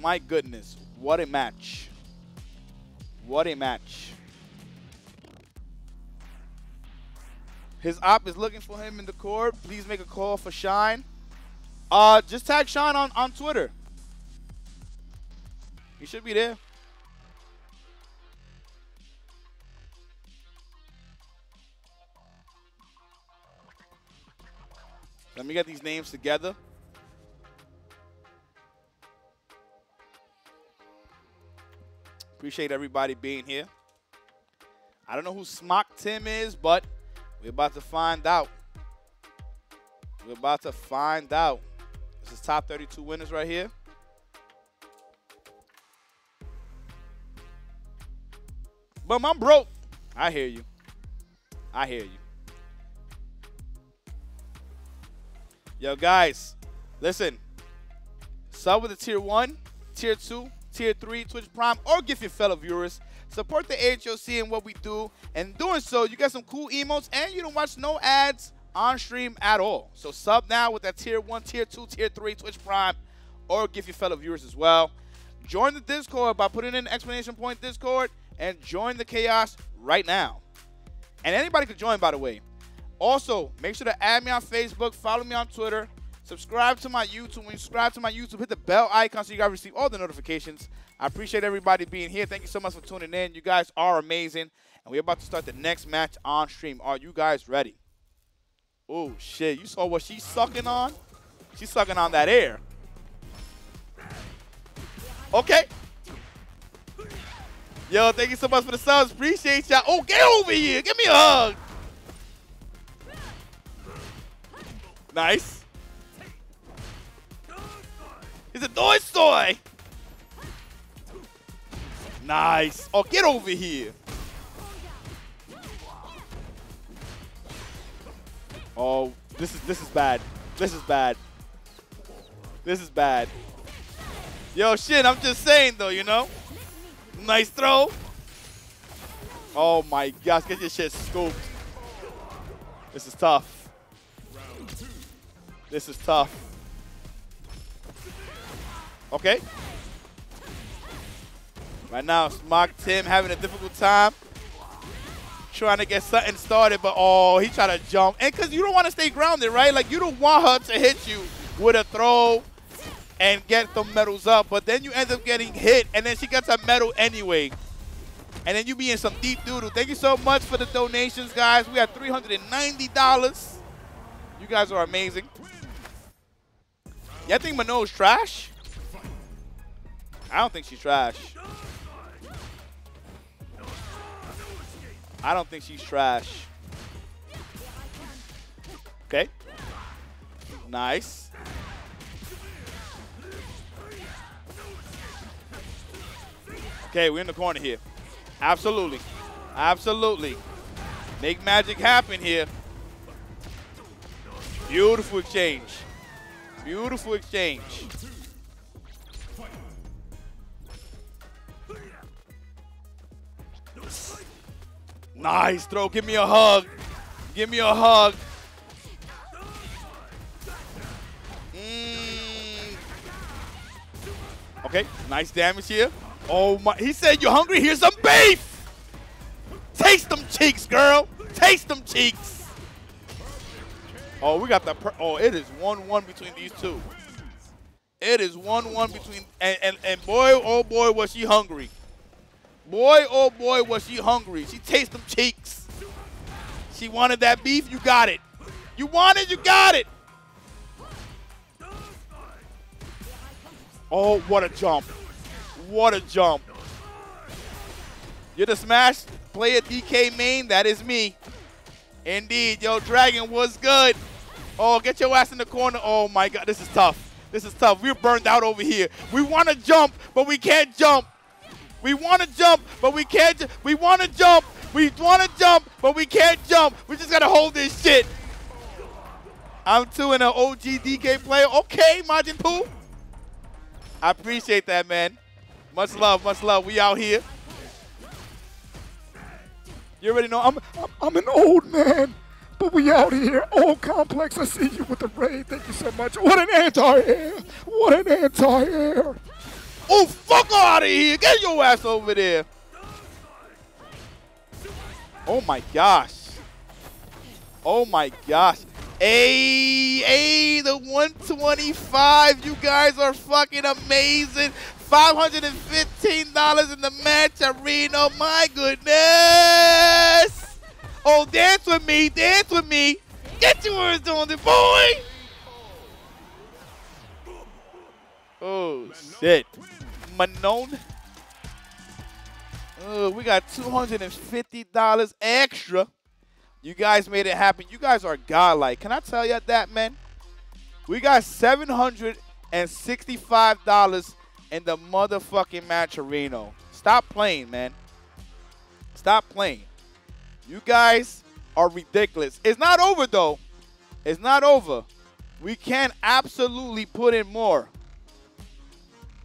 My goodness. What a match. What a match. His op is looking for him in the court. Please make a call for Shine. Uh, just tag Shine on, on Twitter. He should be there. Let me get these names together. Appreciate everybody being here. I don't know who SmokTimb is, but we're about to find out. We're about to find out. This is top 32 winners right here. But I'm broke. I hear you. I hear you. Yo, guys, listen. Sub with the tier one, tier two, tier three, Twitch Prime, or give your fellow viewers. Support the AHOC and what we do. And doing so, you get some cool emotes and you don't watch no ads on stream at all. So sub now with that tier one, tier two, tier three, Twitch Prime, or give your fellow viewers as well. Join the Discord by putting in explanation point Discord and join the chaos right now. And anybody could join, by the way. Also, make sure to add me on Facebook, follow me on Twitter, subscribe to my YouTube. When you subscribe to my YouTube, hit the bell icon so you guys receive all the notifications. I appreciate everybody being here. Thank you so much for tuning in. You guys are amazing. And we're about to start the next match on stream. Are you guys ready? Oh, shit. You saw what she's sucking on? She's sucking on that air. Okay. Yo, thank you so much for the subs. Appreciate y'all. Oh, get over here. Give me a hug. Nice. A toy toy. Nice. Oh, get over here. Oh, this is this is bad. This is bad. This is bad. Yo, shit, I'm just saying though, you know? Nice throw. Oh my gosh, get your shit scooped. This is tough. This is tough. Okay. Right now, SmokTimb having a difficult time. Trying to get something started, but oh, he tried to jump. And because you don't want to stay grounded, right? Like, you don't want her to hit you with a throw and get the medals up, but then you end up getting hit, and then she gets a medal anyway. And then you be in some deep doodle. Thank you so much for the donations, guys. We have $390. You guys are amazing. Y'all think Manon's trash? I don't think she's trash. I don't think she's trash. Okay. Nice. Okay, we're in the corner here. Absolutely. Absolutely. Make magic happen here. Beautiful exchange. Beautiful exchange. Nice throw. Give me a hug. Give me a hug. Mm. Okay, nice damage here. Oh my, he said you're hungry? Here's some beef. Taste them cheeks, girl. Taste them cheeks. Oh, we got the, oh, it is 1-1 between these two. It is 1-1 between, and, and, and boy, oh boy, was she hungry. Boy, oh boy, was she hungry. She tasted them cheeks. She wanted that beef, you got it. You wanted, you got it. Oh, what a jump. What a jump. You're the Smash player DK main. That is me. Indeed. Yo, Dragon was good. Oh, get your ass in the corner. Oh, my God. This is tough. This is tough. We're burned out over here. We want to jump, but we can't jump. We want to jump, but we can't. We want to jump. We want to jump, but we can't jump. We just got to hold this shit. I'm two in an OG DK player. Okay, Majin Poo. I appreciate that, man. Much love, much love. We out here. You already know I'm, I'm, I'm an old man, but we out here. Old complex. I see you with the raid. Thank you so much. What an anti-air. What an anti-air. Oh, fuck out of here. Get your ass over there. Oh my gosh. Oh my gosh. Hey, hey, the 125. You guys are fucking amazing. $515 in the Matcherino. My goodness. Oh, dance with me. Dance with me. Get your words on it, boy. Oh, shit. Manon. Uh, we got $250 extra. You guys made it happen. You guys are godlike. Can I tell you that, man? We got $765 in the motherfucking Matcherino. Stop playing, man. Stop playing. You guys are ridiculous. It's not over, though. It's not over. We can absolutely put in more.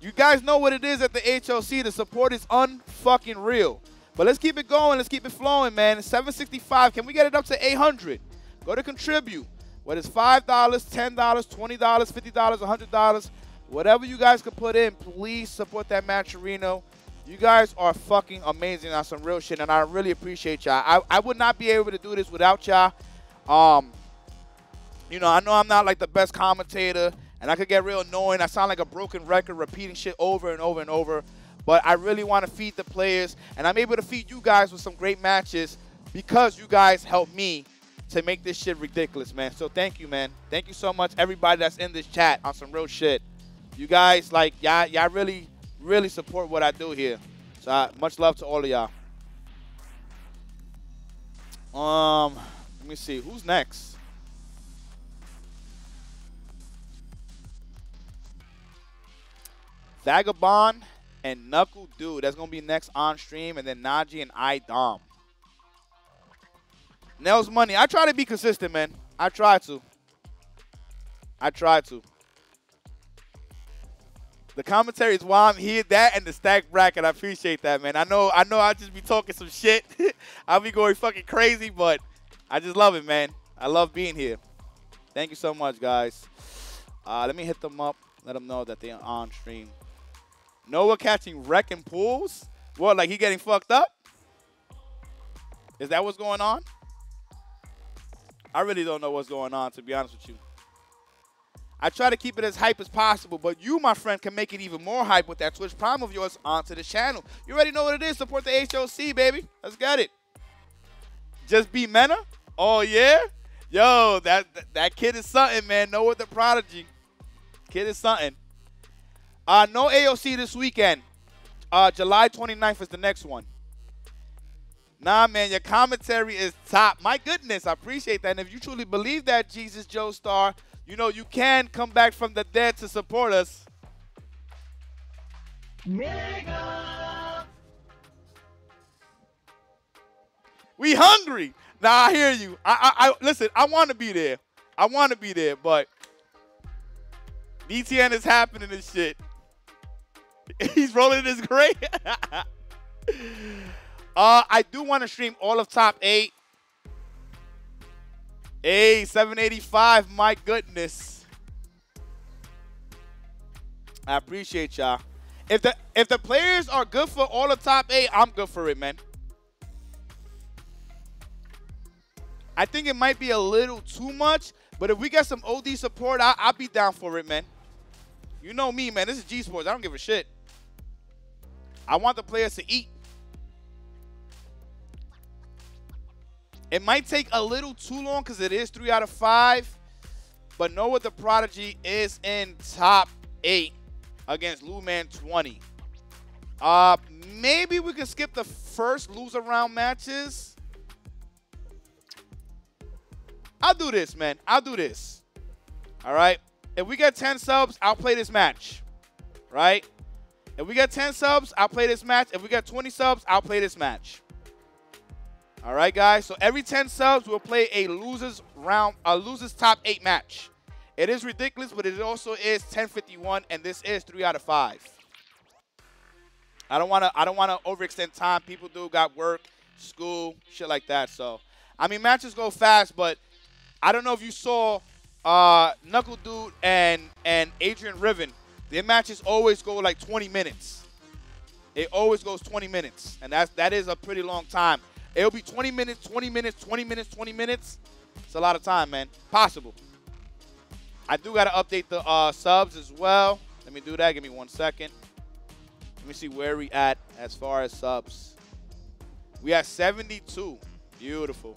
You guys know what it is at the HLC. The support is unfucking real. But let's keep it going. Let's keep it flowing, man. 765. Can we get it up to 800? Go to contribute. Whether it's $5, $10, $20, $50, $100, whatever you guys can put in, please support that Matcherino. You guys are fucking amazing on some real shit, and I really appreciate y'all. I, I would not be able to do this without y'all. Um, you know, I know I'm not like the best commentator, and I could get real annoying. I sound like a broken record, repeating shit over and over and over. But I really want to feed the players, and I'm able to feed you guys with some great matches because you guys help me to make this shit ridiculous, man. So thank you, man. Thank you so much, everybody that's in this chat on some real shit. You guys, like, y'all, y'all really, really support what I do here. So uh, much love to all of y'all. Um, let me see. Who's next? Vagabond and Knuckle Dude. That's going to be next on stream. And then Najee and Idom. Nels Money. I try to be consistent, man. I try to. I try to. The commentary is why I'm here. That and the stack bracket. I appreciate that, man. I know I know I just be talking some shit. I'll be going fucking crazy, but I just love it, man. I love being here. Thank you so much, guys. Uh, let me hit them up. Let them know that they're on stream. Noah catching wrecking pools? What, like he getting fucked up? Is that what's going on? I really don't know what's going on, to be honest with you. I try to keep it as hype as possible, but you, my friend, can make it even more hype with that Twitch Prime of yours onto the channel. You already know what it is. Support the HOC, baby. Let's get it. Just be Mena? Oh, yeah? Yo, that, that, that kid is something, man. Noah the prodigy. Kid is something. Uh, no AOC this weekend. Uh, July 29th is the next one. Nah, man, your commentary is top. My goodness, I appreciate that. And if you truly believe that, Jesus Joe Star, you know you can come back from the dead to support us. We hungry. Now I hear you. I, I, I listen. I want to be there. I want to be there, but DTN is happening and shit. He's rolling his great. uh, I do want to stream all of top eight. Hey, 785. My goodness. I appreciate y'all. If the if the players are good for all the top eight, I'm good for it, man. I think it might be a little too much, but if we get some OD support, I, I'll be down for it, man. You know me, man. This is G Sports. I don't give a shit. I want the players to eat. It might take a little too long because it is three out of five. But Noah the Prodigy is in top eight against Luman 20. Uh, maybe we can skip the first loser round matches. I'll do this, man. I'll do this. All right. If we get 10 subs, I'll play this match. Right? If we get 10 subs, I'll play this match. If we get 20 subs, I'll play this match. All right, guys. So every 10 subs, we'll play a losers round, a losers top eight match. It is ridiculous, but it also is 1051, and this is three out of five. I don't want to. I don't want to overextend time. People do got work, school, shit like that. So, I mean, matches go fast, but I don't know if you saw uh, Knuckle Dude and and Adrian Riven their matches always go like 20 minutes. It always goes 20 minutes, and that's that is a pretty long time. It'll be 20 minutes, 20 minutes, 20 minutes, 20 minutes. It's a lot of time, man. Possible. I do got to update the uh, subs as well. Let me do that. Give me one second. Let me see where we at as far as subs. We at 72. Beautiful.